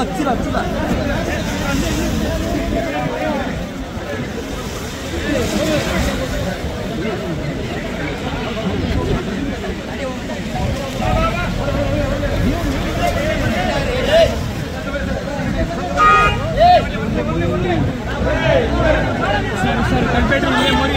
వచ్చిరా వచ్చిరా. కంప్యూటర్ మరి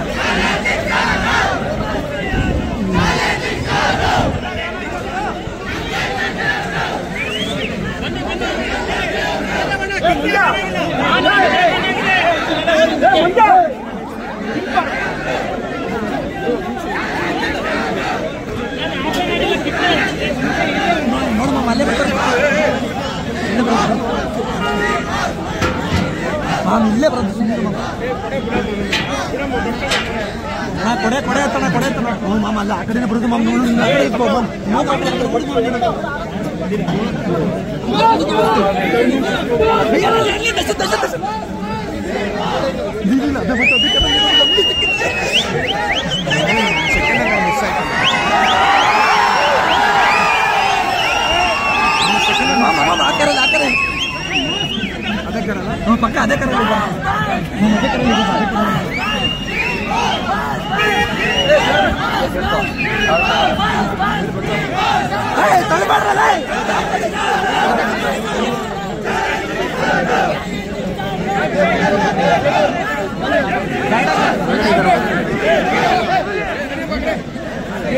ಮಾಮ ಇಲ್ಲೇ ಬರೋದು ಸುಮ್ಮನೆ ಮಾಮ ಹಾ ಕೊಡೆ ಕೊಡೆ ಹತ್ತಣ ಕೊಡೆ ಹತ್ತಣ ಹ್ಞೂ ಮಾಮ ಅಲ್ಲ ಆ ಕಡೆನೇ ಬರೋದು ಮಾಮ ನೋಡು ನೀನು ಆ ಕಡೆ ಇಟ್ಕೋ ಮಾಮ ನಾವು ಆ ಕಡೆ ಕೊಡಿ ಮಾಮ ಅಯ್ಯ, ಅಲ್ಲಿ, ಅಲ್ಲಿ, ದಶ, ದಶ, ದಶ. ಇಲ್ಲ, ಇಲ್ಲ, ಅದೇ ಮತ್ತೆ ಅದಕ್ಕೆ ಕರಲ್ಲ ಹ್ಞೂ ಪಕ್ಕ ಅದೇ ಕಡೆ ಇದೆ. ಹ್ಞೂ, ಅದೇ ಕಡೆ ಇದೆ, ಅದೇ ಕಡೆ ಇದೆ. ಏಯ್, ತಳ್ಳ್ಬೇಡ್ರಲ್ಲ, ಏಯ್.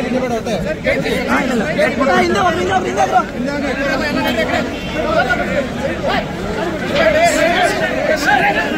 ಹಾ, ಇಲ್ಲ, ಇಲ್ಲ. ಹಾ, ಹಿಂದೆ ಹೋಗ್ರಿ, ಹಿಂದೆ Hey, hey, hey,